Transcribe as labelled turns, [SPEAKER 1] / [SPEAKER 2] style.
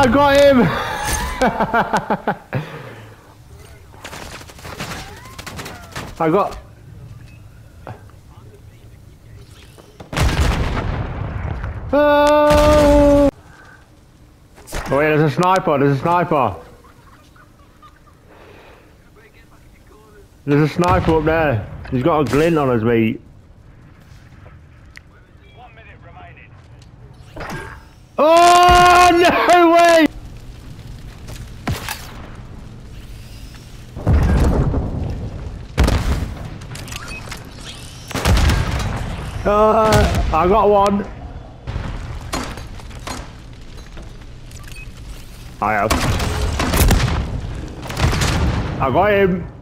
[SPEAKER 1] I got him! I got... Oh! oh wait, there's a sniper, there's a sniper. There's a sniper up there. He's got a glint on his
[SPEAKER 2] remaining.
[SPEAKER 1] Oh, no Uh, I got one. I have. I got him.